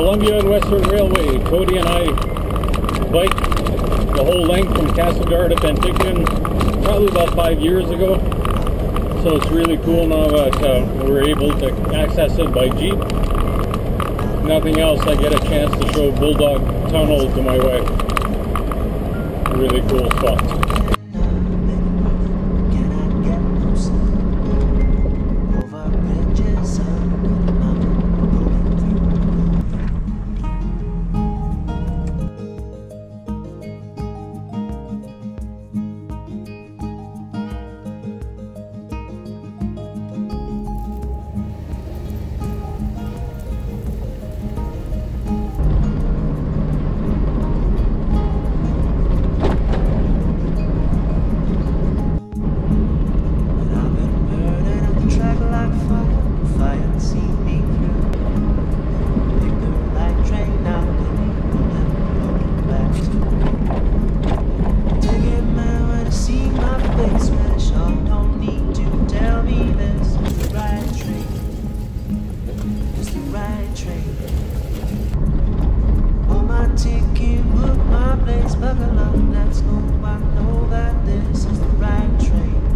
Columbia and Western Railway. Cody and I biked the whole length from Castlegar to Penticton probably about five years ago. So it's really cool now that uh, we're able to access it by Jeep. Nothing else, I get a chance to show Bulldog Tunnel to my wife. Really cool spot. buckle up, let's go. I know that this is the right train.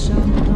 Show.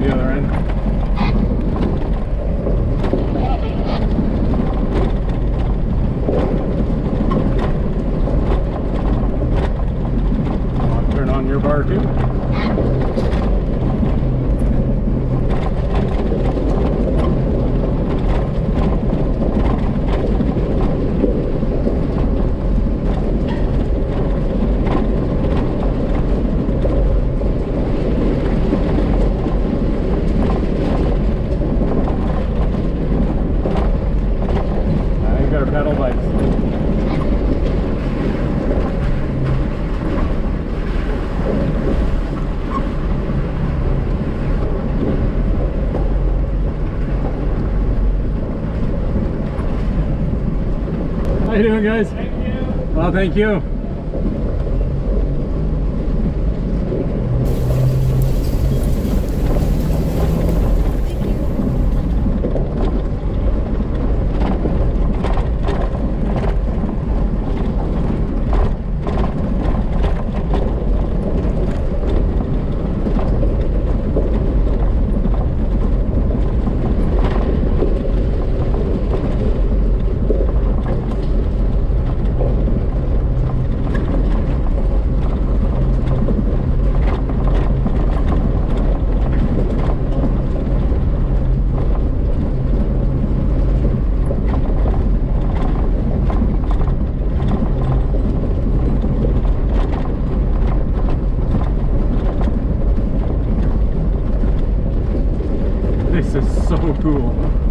the other end. You doing, guys? Thank you. Well, thank you. This is so cool.